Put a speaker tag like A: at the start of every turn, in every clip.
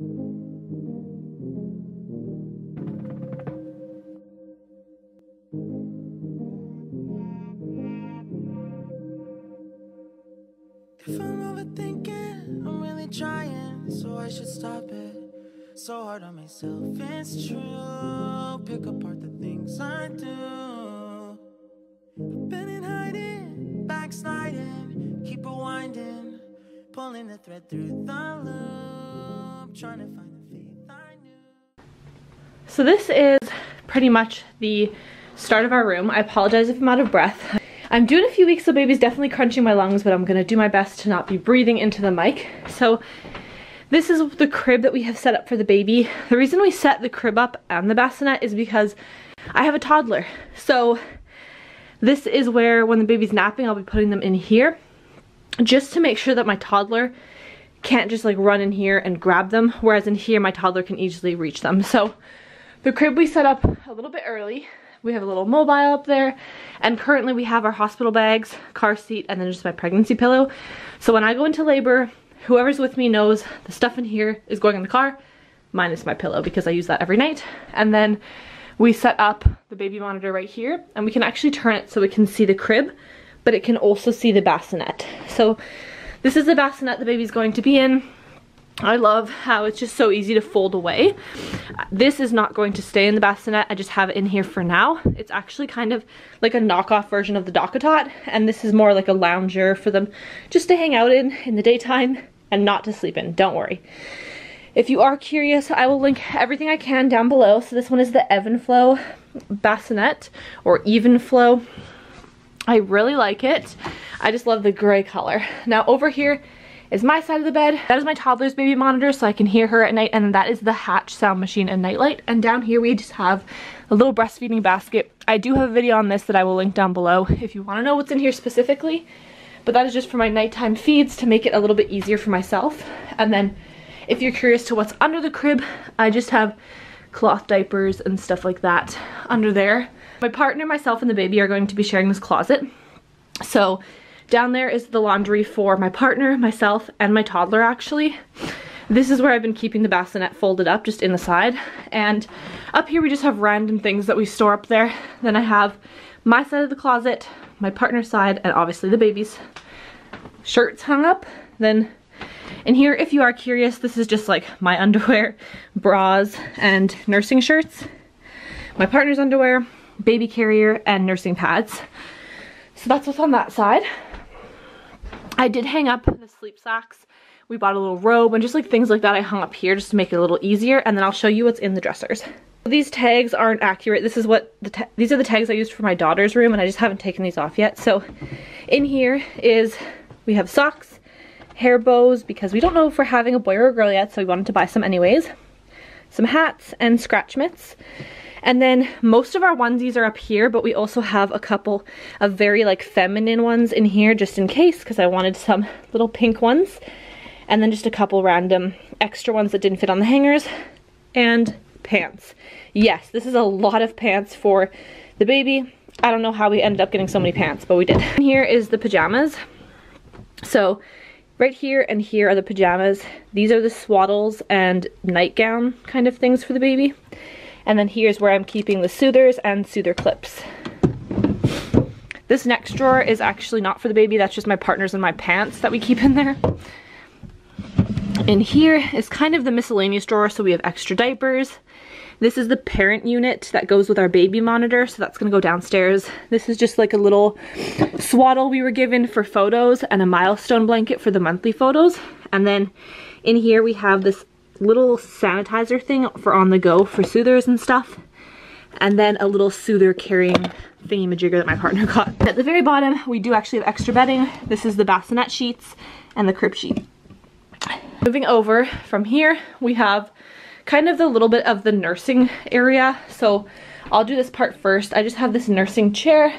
A: If I'm overthinking, I'm really trying, so I should stop it. So hard on myself, it's true. Pick apart the things I do. Been in hiding, backsliding, keep rewinding, pulling the thread through the loop, trying to find the faith I knew.
B: So this is pretty much the start of our room. I apologize if I'm out of breath. I'm doing a few weeks so baby's definitely crunching my lungs but I'm gonna do my best to not be breathing into the mic. So this is the crib that we have set up for the baby. The reason we set the crib up and the bassinet is because I have a toddler. So this is where when the baby's napping I'll be putting them in here just to make sure that my toddler can't just like run in here and grab them whereas in here my toddler can easily reach them. So the crib we set up a little bit early we have a little mobile up there and currently we have our hospital bags, car seat, and then just my pregnancy pillow. So when I go into labor, whoever's with me knows the stuff in here is going in the car, minus my pillow because I use that every night. And then we set up the baby monitor right here and we can actually turn it so we can see the crib, but it can also see the bassinet. So this is the bassinet the baby's going to be in. I love how it's just so easy to fold away. This is not going to stay in the bassinet. I just have it in here for now. It's actually kind of like a knockoff version of the DockATot, and this is more like a lounger for them just to hang out in in the daytime and not to sleep in. Don't worry. If you are curious, I will link everything I can down below. So this one is the Evenflo bassinet or Evenflo. I really like it. I just love the gray color. Now over here, is my side of the bed. That is my toddler's baby monitor so I can hear her at night and that is the Hatch sound machine and nightlight. And down here we just have a little breastfeeding basket. I do have a video on this that I will link down below if you want to know what's in here specifically. But that is just for my nighttime feeds to make it a little bit easier for myself. And then if you're curious to what's under the crib, I just have cloth diapers and stuff like that under there. My partner, myself, and the baby are going to be sharing this closet. So down there is the laundry for my partner, myself, and my toddler actually. This is where I've been keeping the bassinet folded up just in the side. And up here we just have random things that we store up there. Then I have my side of the closet, my partner's side, and obviously the baby's shirts hung up. Then in here, if you are curious, this is just like my underwear, bras, and nursing shirts. My partner's underwear, baby carrier, and nursing pads. So that's what's on that side. I did hang up the sleep sacks. We bought a little robe and just like things like that I hung up here just to make it a little easier and then I'll show you what's in the dressers. These tags aren't accurate. This is what the these are the tags I used for my daughter's room and I just haven't taken these off yet. So in here is we have socks, hair bows because we don't know if we're having a boy or a girl yet so we wanted to buy some anyways. Some hats and scratch mitts. And then most of our onesies are up here, but we also have a couple of very like feminine ones in here just in case because I wanted some little pink ones. And then just a couple random extra ones that didn't fit on the hangers. And pants. Yes, this is a lot of pants for the baby. I don't know how we ended up getting so many pants, but we did. Here is the pajamas. So right here and here are the pajamas. These are the swaddles and nightgown kind of things for the baby. And then here's where I'm keeping the soothers and soother clips. This next drawer is actually not for the baby, that's just my partner's and my pants that we keep in there. In here is kind of the miscellaneous drawer, so we have extra diapers. This is the parent unit that goes with our baby monitor, so that's gonna go downstairs. This is just like a little swaddle we were given for photos and a milestone blanket for the monthly photos. And then in here we have this little sanitizer thing for on the go for soothers and stuff. And then a little soother carrying thingy majigger that my partner got. At the very bottom, we do actually have extra bedding. This is the bassinet sheets and the crib sheet. Moving over from here, we have kind of the little bit of the nursing area. So I'll do this part first. I just have this nursing chair.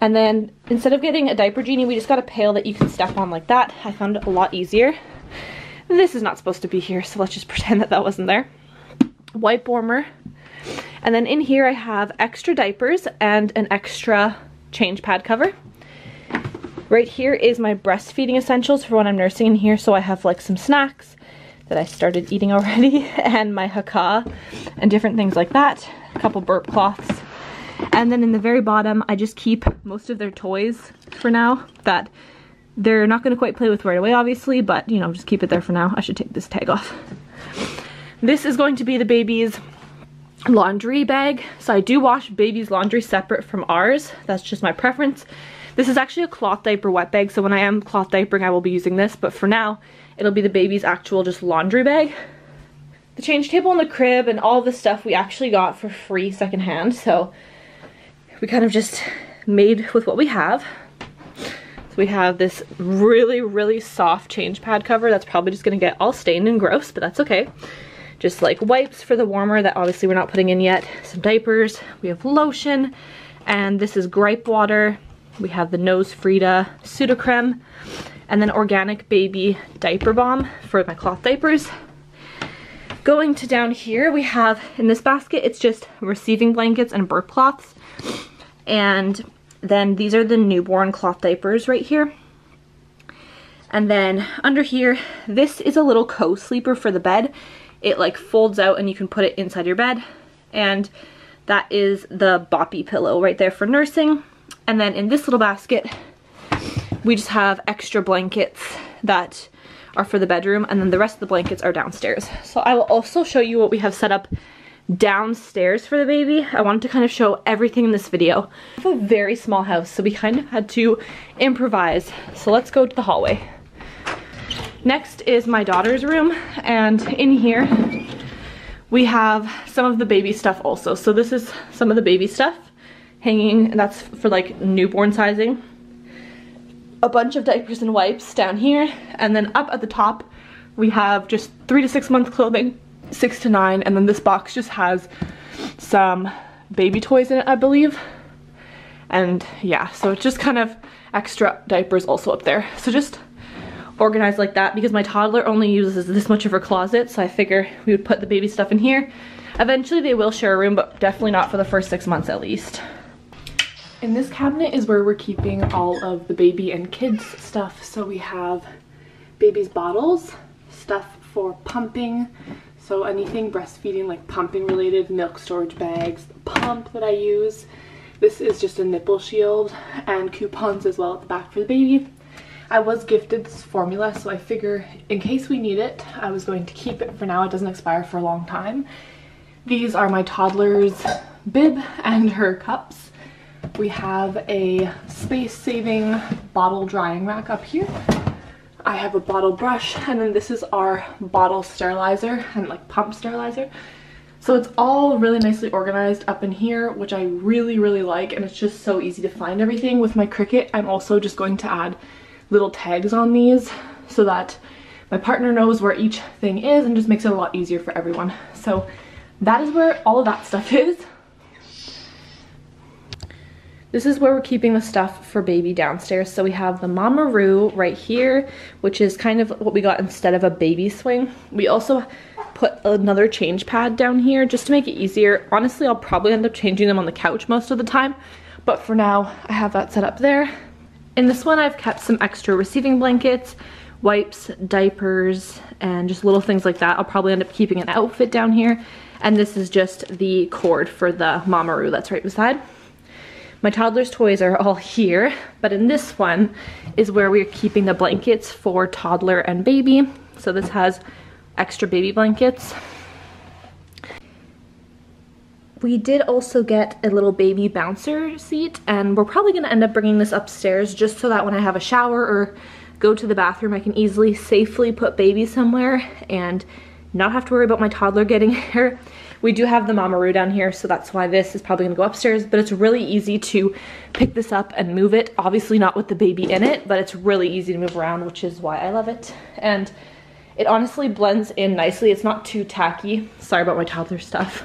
B: And then instead of getting a diaper genie, we just got a pail that you can step on like that. I found it a lot easier. This is not supposed to be here, so let's just pretend that that wasn't there. Wipe warmer. And then in here I have extra diapers and an extra change pad cover. Right here is my breastfeeding essentials for when I'm nursing in here. So I have like some snacks. that I started eating already and my Haakaa and different things like that. A couple burp cloths. And then in the very bottom, I just keep most of their toys for now that they're not going to quite play with right away, obviously, but you know, just keep it there for now. I should take this tag off. This is going to be the baby's laundry bag. So I do wash baby's laundry separate from ours. That's just my preference. This is actually a cloth diaper wet bag, so when I am cloth diapering, I will be using this, but for now, it'll be the baby's actual just laundry bag. The change table in the crib and all the stuff we actually got for free secondhand, so we kind of just made with what we have. We have this really, really soft change pad cover that's probably just gonna get all stained and gross, but that's okay. Just like wipes for the warmer that obviously we're not putting in yet, some diapers, we have lotion, and this is gripe water, we have the Nose Frida Sudocreme and then Organic Baby Diaper Balm for my cloth diapers. Going to down here, we have in this basket, it's just receiving blankets and burp cloths. And then these are the newborn cloth diapers right here. And then under here, this is a little co-sleeper for the bed. It like folds out and you can put it inside your bed. And that is the boppy pillow right there for nursing. And then in this little basket, we just have extra blankets that are for the bedroom and then the rest of the blankets are downstairs. So I will also show you what we have set up downstairs for the baby. I wanted to kind of show everything in this video. We have a very small house, so we kind of had to improvise. So let's go to the hallway. Next is my daughter's room, and in here we have some of the baby stuff also. So this is some of the baby stuff hanging, and that's for like newborn sizing. A bunch of diapers and wipes down here, and then up at the top, we have just three to six month clothing, six to nine, and then this box just has some baby toys in it, I believe. And yeah, so it's just kind of extra diapers also up there. So just organized like that because my toddler only uses this much of her closet, so I figure we would put the baby stuff in here. Eventually they will share a room, but definitely not for the first six months at least. In this cabinet is where we're keeping all of the baby and kids stuff. So we have baby's bottles, stuff for pumping, so anything breastfeeding like pumping related, milk storage bags, the pump that I use. This is just a nipple shield and coupons as well at the back for the baby. I was gifted this formula so I figure in case we need it I was going to keep it for now. It doesn't expire for a long time. These are my toddler's bib and her cups. We have a space-saving bottle drying rack up here. I have a bottle brush and then this is our bottle sterilizer and like pump sterilizer. So it's all really nicely organized up in here, which I really, really like. And it's just so easy to find everything. With my Cricut, I'm also just going to add little tags on these so that my partner knows where each thing is and just makes it a lot easier for everyone. So that is where all of that stuff is. This is where we're keeping the stuff for baby downstairs. So we have the Mamaroo right here, which is kind of what we got instead of a baby swing. We also put another change pad down here just to make it easier. Honestly, I'll probably end up changing them on the couch most of the time, but for now, I have that set up there. In this one, I've kept some extra receiving blankets, wipes, diapers, and just little things like that. I'll probably end up keeping an outfit down here. And this is just the cord for the Mamaroo that's right beside. My toddler's toys are all here, but in this one is where we're keeping the blankets for toddler and baby. So this has extra baby blankets. We did also get a little baby bouncer seat and we're probably gonna end up bringing this upstairs just so that when I have a shower or go to the bathroom, I can easily safely put baby somewhere and not have to worry about my toddler getting here. We do have the Mamaroo down here, so that's why this is probably gonna go upstairs, but it's really easy to pick this up and move it. Obviously not with the baby in it, but it's really easy to move around, which is why I love it. And it honestly blends in nicely. It's not too tacky. Sorry about my toddler stuff.